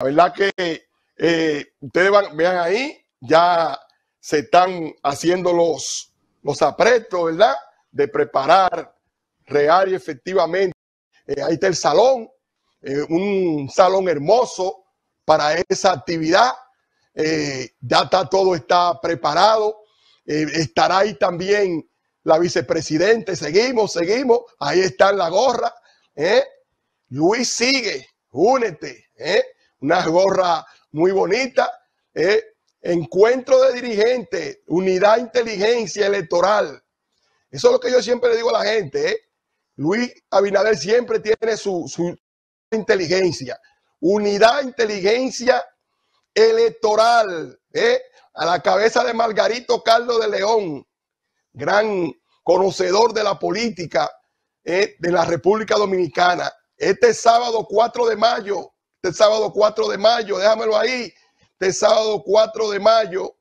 La verdad que eh, ustedes vean ahí, ya se están haciendo los, los apretos, ¿verdad? De preparar real y efectivamente. Eh, ahí está el salón, eh, un salón hermoso para esa actividad. ya está todo está preparado. estará ahí también la vicepresidente. Seguimos, seguimos. Ahí está en la gorra. Luis sigue, únete. Una gorra muy bonita. Encuentro de dirigentes, unidad inteligencia electoral. Eso es lo que yo siempre le digo a la gente. ¿eh? Luis Abinader siempre tiene su, inteligencia. Unidad inteligencia electoral. ¿eh? A la cabeza de Margarito Carlos de León, gran conocedor de la política ¿eh? de la República Dominicana. Este sábado 4 de mayo, este sábado 4 de mayo, déjamelo ahí, este sábado 4 de mayo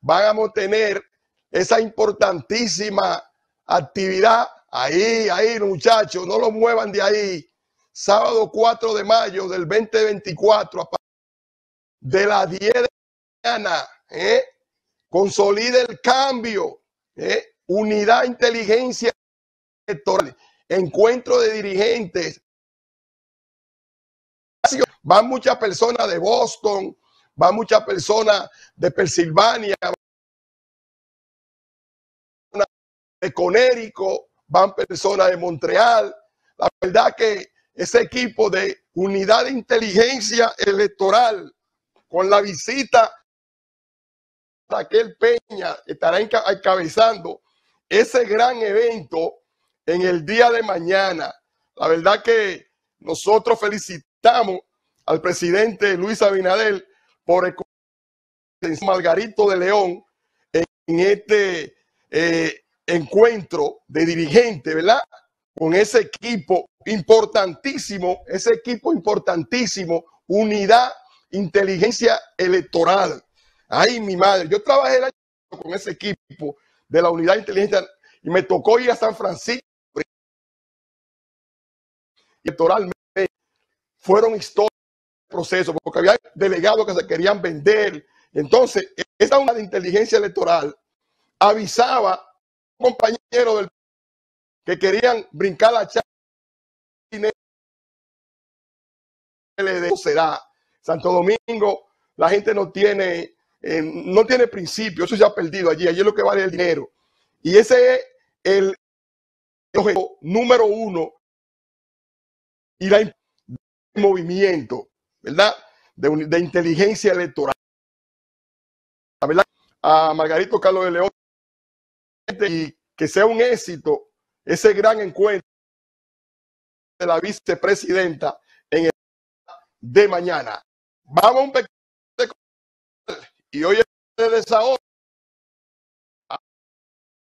vamos a tener esa importantísima actividad. Ahí, ahí, muchachos, no lo muevan de ahí. Sábado 4 de mayo del 2024, de las 10 de la mañana, ¿eh? consolida el cambio, ¿eh? unidad inteligencia electoral, encuentro de dirigentes. Van muchas personas de Boston, van muchas personas de Pensilvania, de Conérico, van personas de Montreal. La verdad que ese equipo de unidad de inteligencia electoral con la visita de Raquel Peña estará encabezando ese gran evento en el día de mañana. La verdad que nosotros felicitamos al presidente Luis Abinader por el Margarito de León en este eh, encuentro de dirigentes, ¿verdad? Con ese equipo importantísimo, ese equipo importantísimo, unidad, inteligencia electoral. Ay, mi madre, yo trabajé con ese equipo de la unidad de inteligencia y me tocó ir a San Francisco. Electoralmente fueron historias proceso, porque había delegados que se querían vender. Entonces, esa una de inteligencia electoral avisaba a un compañero del que querían brincar la charla será Santo Domingo, la gente no tiene, eh, no tiene principio, eso se ha perdido allí, allí es lo que vale el dinero. Y ese es el objetivo número uno y la movimiento. ¿verdad? De, inteligencia electoral. Verdad, a Margarito Carlos de León y que sea un éxito ese gran encuentro de la vicepresidenta en el de mañana. Vamos a un pequeño y hoy es de desahogo.